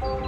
Bye.